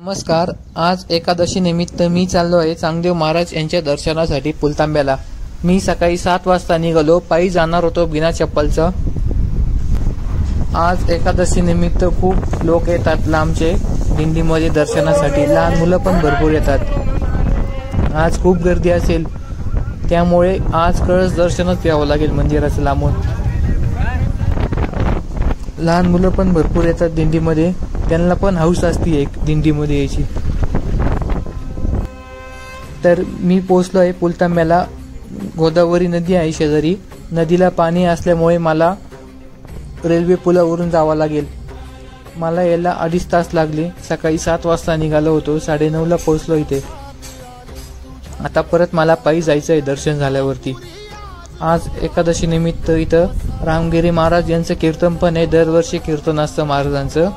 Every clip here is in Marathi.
नमस्कार आज एकादशी निमित्त मी चाललो आहे चांगदेव महाराज यांच्या दर्शनासाठी पुलतांब्याला. मी सकाळी सात वाजता निघालो पायी जाणार होतो बिना चप्पलचं. आज एकादशी निमित्त खूप लोक येतात लांबचे दिंडीमध्ये दर्शनासाठी. लहान मुलं पण भरपूर येतात. आज खूप गर्दी असेल त्यामुळे आज कळस दर्शनच घ्यावं लागेल मंदिराचं लांबून. लहान मुलं पण भरपूर येतात दिंडीमध्ये. त्यांना पण हौस असते एक दिंडीमध्ये यायची. तर मी पोचलो आहे पुलतांब्याला गोदावरी नदी आहे शेजारी. नदीला पाणी असल्यामुळे मला रेल्वे पुलावरून जावं लागेल. मला यायला अडीच तास लागले. सकाळी सात वाजता निघालो होतो. साडेनऊला पोहोचलो इथे. आता परत मला पायी जायचं आहे दर्शन झाल्यावरती. आज एकादशी निमित्त इथं रामगिरी महाराज यांचं कीर्तन पण आहे. दरवर्षी कीर्तन असतं महाराजांचं.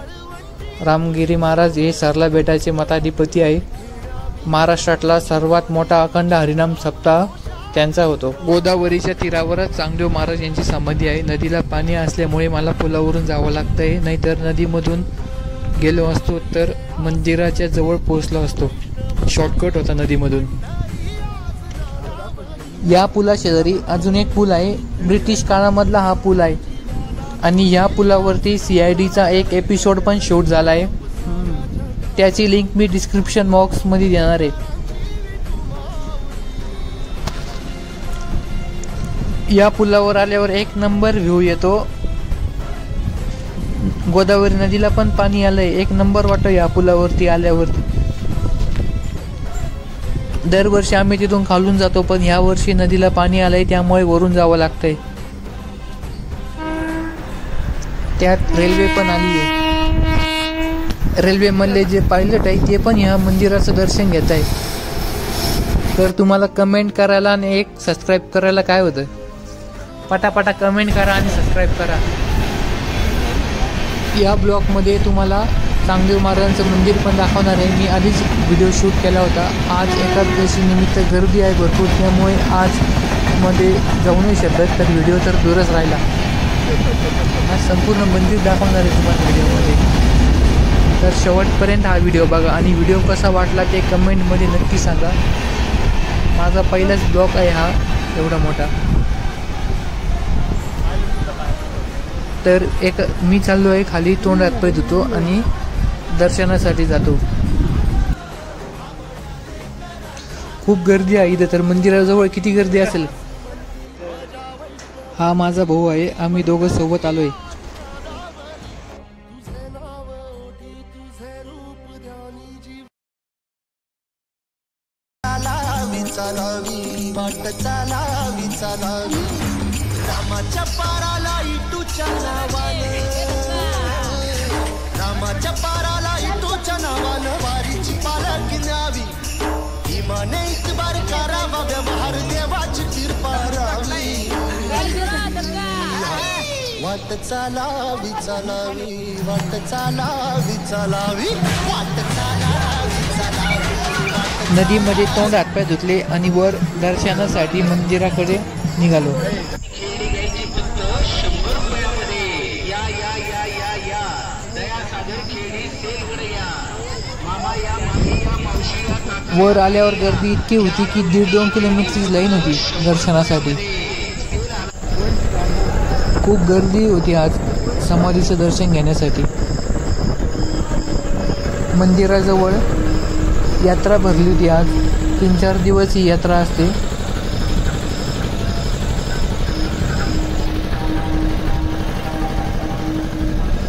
रामगिरी महाराज हे सरला बेटाचे मताधिपती आहे. महाराष्ट्रातला सर्वात मोठा अखंड हरिनाम सप्ताह त्यांचा होतो. गोदावरीच्या तीरावरच चांगदेव महाराज यांची समाधी आहे. नदीला पाणी असल्यामुळे मला पुलावरून जावं लागतं आहे नाहीतर नदीमधून गेलो असतो तर मंदिराच्या जवळ पोहोचलो असतो. शॉर्टकट होता नदीमधून. या पुला शेजारी अजून एक पूल आहे. ब्रिटिश काळामधला हा पूल आहे. आणि या पुलावरती सी आय डीचा एक एपिसोड पण शूट झाला आहे त्याची लिंक मी डिस्क्रिप्शन बॉक्समध्ये देणार आहे. या पुलावर आल्यावर एक नंबर व्ह्यू येतो. गोदावरी नदीला पण पाणी आलंय. एक नंबर वाटतं या पुलावरती आल्यावरती. दरवर्षी आम्ही तिथून खालून जातो पण ह्या वर्षी नदीला पाणी आलंय त्यामुळे वरून जावं लागतंय. त्यात रेल्वे पण आली आहे रेल्वे मधले जे पायलट आहे ते पण ह्या मंदिराचं दर्शन घेत आहे तर तुम्हाला कमेंट करायला आणि एक सबस्क्राईब करायला काय होतं? पटापटा कमेंट करा आणि सबस्क्राईब करा. या ब्लॉगमध्ये तुम्हाला चांगदेव महाराजांचं मंदिर पण दाखवणार आहे. मी आधीच व्हिडिओ शूट केला होता. आज एकादशी निमित्त गर्दी आहे भरपूर. त्यामुळे आज मध्ये जाऊ नाही शकत तर व्हिडिओ तर दूरच राहिला. हा संपूर्ण मंदिर दाखवणार आहे तुम्हाला व्हिडिओमध्ये. तर शेवटपर्यंत हा व्हिडिओ बघा. आणि व्हिडिओ कसा वाटला ते कमेंटमध्ये नक्की सांगा. माझा पहिलाच ब्लॉक आहे हा एवढा मोठा. तर एक मी चाललो आहे खाली तोंड हातपाय धुतो आणि दर्शनासाठी जातो. खूप गर्दी आहे इथं तर मंदिराजवळ किती गर्दी असेल? हा माझा भाऊ आहे. आम्ही दोघं सोबत आलोय. चालावी वाट चालावी चालावी. रामाच्या पाराला इटूच्या नावानं. रामाच्या पाराला इटूच्या नावानं वारीची पालक न्यावी. हिमाने वाट चालावी चालावी वाट चालावी चालावी वाट चालावी चालावी. नदीमध्ये तोंड हातपाय धुतले आणि वर दर्शनासाठी मंदिराकडे निघालो. वर आल्यावर गर्दी इतकी होती की दीड दोन किलोमीटरची लाईन होती दर्शनासाठी. खूप गर्दी होती आज समाधीचं दर्शन घेण्यासाठी. मंदिराजवळ यात्रा भरली होती आज. तीन चार दिवस ही यात्रा असते.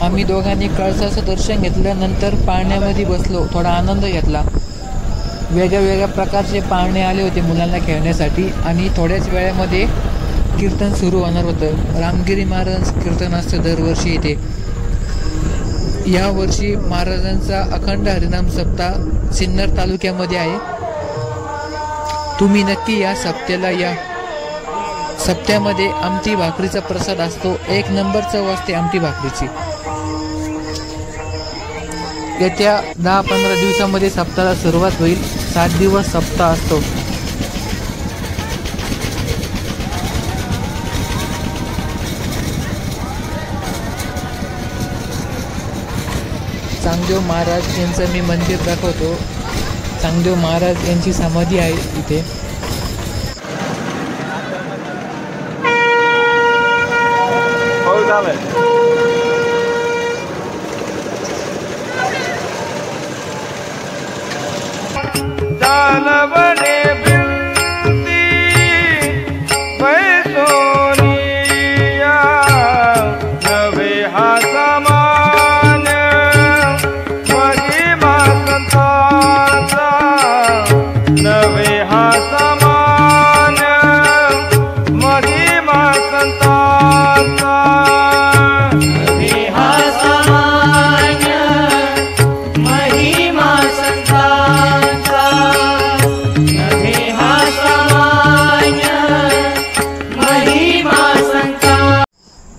आम्ही दोघांनी कळसाचं दर्शन घेतल्यानंतर पाळण्यामध्ये बसलो थोडा आनंद घेतला. वेगळ्या वेगळ्या प्रकारचे पाळणे आले होते मुलांना खेळण्यासाठी आणि थोड्याच वेळामध्ये कीर्तन सुरू होणार होतं. रामगिरी महाराज कीर्तन असतं दरवर्षी इथे. यावर्षी महाराजांचा अखंड हरिनाम सप्ताह सिन्नर तालुक्यामध्ये आहे. तुम्ही नक्की या सप्त्याला या सप्त्यामध्ये आमटी भाकरीचा प्रसाद असतो. एक नंबर चव असते आमटी भाकरीची. येत्या दहा पंधरा दिवसामध्ये सप्ताहाला सुरुवात होईल. सात दिवस सप्ताह असतो. चांगदेव महाराज यांचं मी मंदिर दाखवतो. चांगदेव महाराज यांची समाधी आहे इथे. पाऊस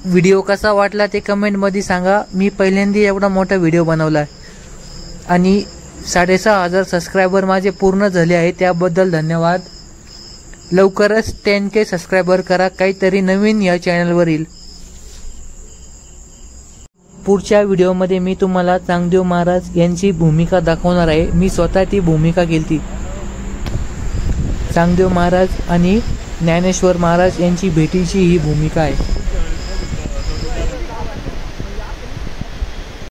व्हिडिओ कसा वाटला ते कमेंटमध्ये सांगा. मी पहिल्यांदा एवढा मोठा व्हिडिओ बनवला आणि साडेसहा हजार सबस्क्रायबर माझे पूर्ण झाले आहे त्याबद्दल धन्यवाद. लवकरच टेन के सबस्क्रायबर करा काहीतरी नवीन या चॅनलवरील पुढच्या व्हिडिओमध्ये मी तुम्हाला चांगदेव महाराज यांची भूमिका दाखवणार आहे. मी स्वतः ती भूमिका केली चांगदेव महाराज आणि ज्ञानेश्वर महाराज यांची भेटीची ही भूमिका आहे.